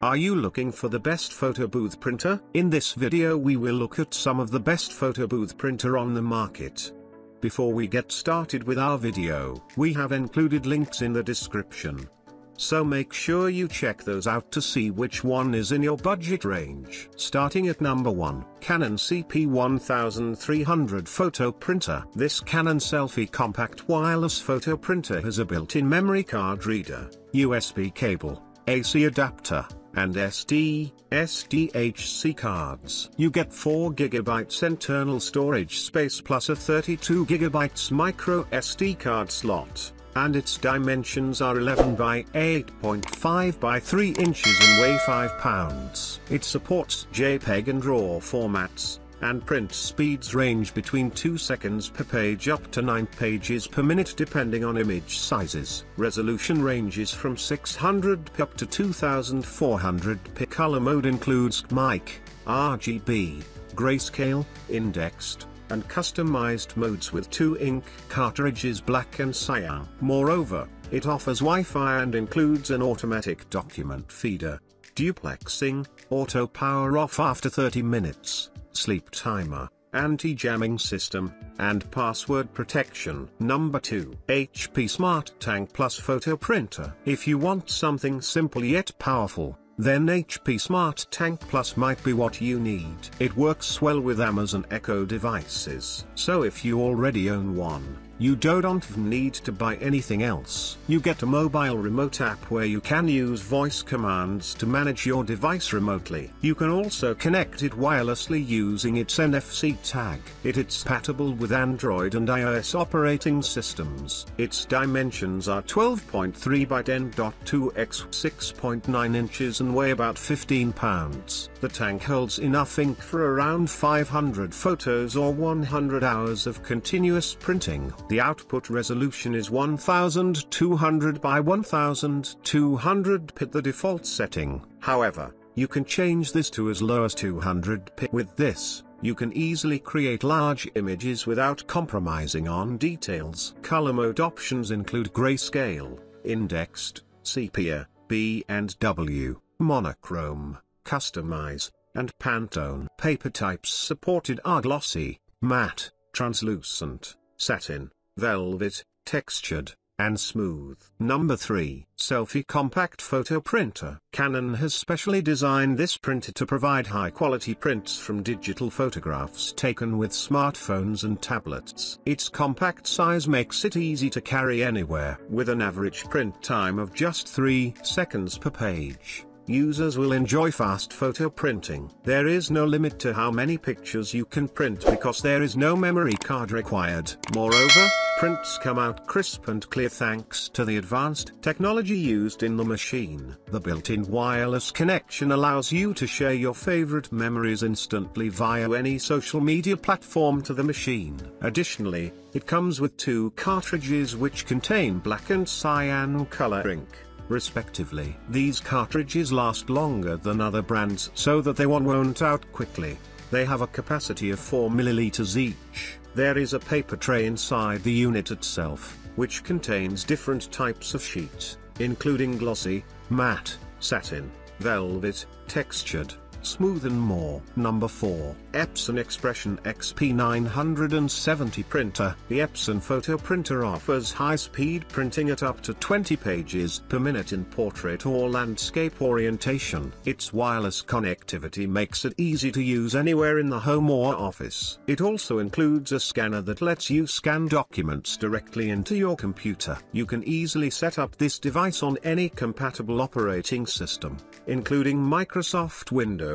Are you looking for the best photo booth printer? In this video we will look at some of the best photo booth printer on the market. Before we get started with our video, we have included links in the description. So make sure you check those out to see which one is in your budget range. Starting at number 1, Canon CP1300 Photo Printer. This Canon Selphy Compact Wireless Photo Printer has a built-in memory card reader, USB cable, AC adapter, and SD, SDHC cards. You get 4GB internal storage space plus a 32GB micro SD card slot, and its dimensions are 11 by 8.5 by 3 inches and weigh 5 pounds. It supports JPEG and RAW formats, and print speeds range between 2 seconds per page up to 9 pages per minute depending on image sizes. Resolution ranges from 600p up to 2400p. Color mode includes mic, RGB, grayscale, indexed, and customized modes with two ink cartridges black and cyan. Moreover, it offers Wi-Fi and includes an automatic document feeder, duplexing, auto power off after 30 minutes, sleep timer, anti-jamming system, and password protection. Number 2. HP Smart Tank Plus Photo Printer. If you want something simple yet powerful, then HP Smart Tank Plus might be what you need. It works well with Amazon Echo devices. So if you already own one, you don't need to buy anything else. You get a mobile remote app where you can use voice commands to manage your device remotely. You can also connect it wirelessly using its NFC tag. It is compatible with Android and iOS operating systems. Its dimensions are 12.3 by 10.2 x 6.9 inches and weigh about 15 pounds. The tank holds enough ink for around 500 photos or 100 hours of continuous printing. The output resolution is 1200 by 1200 pit the default setting. However, you can change this to as low as 200 pit. With this, you can easily create large images without compromising on details. Color mode options include grayscale, indexed, sepia, B and W, monochrome, customize, and Pantone. Paper types supported are glossy, matte, translucent, satin, velvet, textured, and smooth. Number 3. Selphy Compact Photo Printer. Canon has specially designed this printer to provide high-quality prints from digital photographs taken with smartphones and tablets. Its compact size makes it easy to carry anywhere. With an average print time of just 3 seconds per page users will enjoy fast photo printing. There is no limit to how many pictures you can print because there is no memory card required. Moreover, prints come out crisp and clear thanks to the advanced technology used in the machine. The built-in wireless connection allows you to share your favorite memories instantly via any social media platform to the machine. Additionally, it comes with two cartridges which contain black and cyan color ink respectively. These cartridges last longer than other brands so that they won't out quickly. They have a capacity of 4 milliliters each. There is a paper tray inside the unit itself, which contains different types of sheets, including glossy, matte, satin, velvet, textured, smooth and more. Number 4. Epson Expression XP970 Printer. The Epson photo printer offers high-speed printing at up to 20 pages per minute in portrait or landscape orientation. Its wireless connectivity makes it easy to use anywhere in the home or office. It also includes a scanner that lets you scan documents directly into your computer. You can easily set up this device on any compatible operating system, including Microsoft Windows,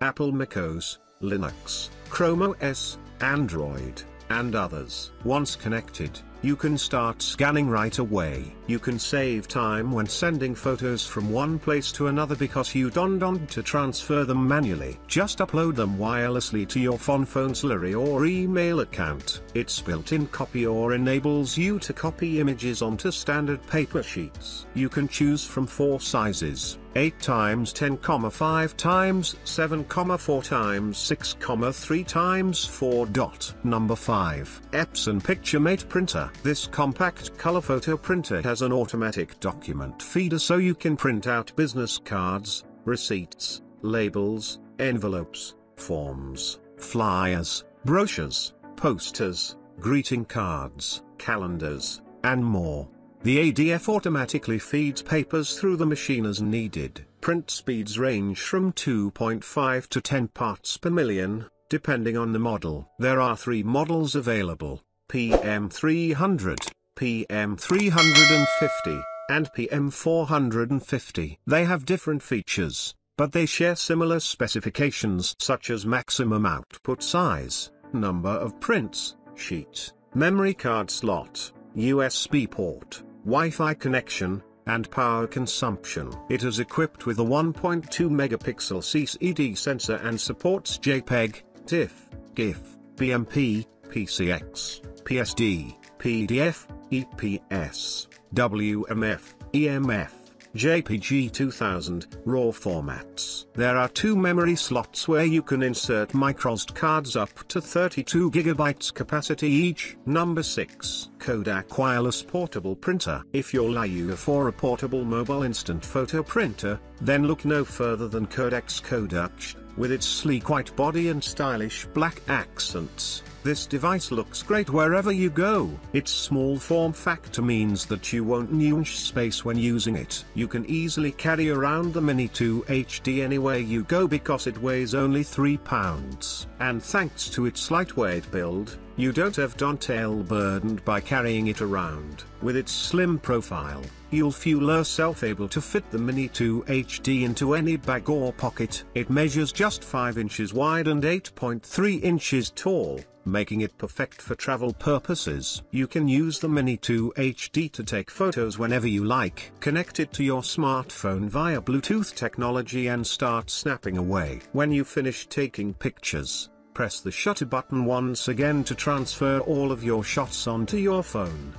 Apple macOS, Linux, Chrome OS, Android, and others. Once connected, you can start scanning right away. You can save time when sending photos from one place to another because you don't want to transfer them manually. Just upload them wirelessly to your phone phone slurry or email account. Its built-in copier enables you to copy images onto standard paper sheets. You can choose from four sizes. 8 times 10, comma 5 times 7, comma 4 times 6, comma 3 times 4. Dot. Number 5. Epson PictureMate Printer. This compact color photo printer has an automatic document feeder so you can print out business cards, receipts, labels, envelopes, forms, flyers, brochures, posters, greeting cards, calendars, and more. The ADF automatically feeds papers through the machine as needed. Print speeds range from 2.5 to 10 parts per million, depending on the model. There are three models available, PM300, PM350, and PM450. They have different features, but they share similar specifications such as maximum output size, number of prints, sheet, memory card slot, USB port, Wi-Fi connection, and power consumption. It is equipped with a 1.2 megapixel CCD sensor and supports JPEG, TIFF, GIF, BMP, PCX, PSD, PDF, EPS, WMF, EMF, JPG 2000, RAW formats. There are two memory slots where you can insert microSD cards up to 32 GB capacity each. Number 6. Kodak Wireless Portable Printer. If you're looking for a portable mobile instant photo printer, then look no further than Kodak's Kodak with its sleek white body and stylish black accents. This device looks great wherever you go. Its small form factor means that you won't need space when using it. You can easily carry around the Mini 2 HD anywhere you go because it weighs only 3 pounds. And thanks to its lightweight build, you don't have detail burdened by carrying it around. With its slim profile, you'll feel yourself able to fit the Mini 2 HD into any bag or pocket. It measures just 5 inches wide and 8.3 inches tall making it perfect for travel purposes. You can use the Mini 2 HD to take photos whenever you like. Connect it to your smartphone via Bluetooth technology and start snapping away. When you finish taking pictures, press the shutter button once again to transfer all of your shots onto your phone.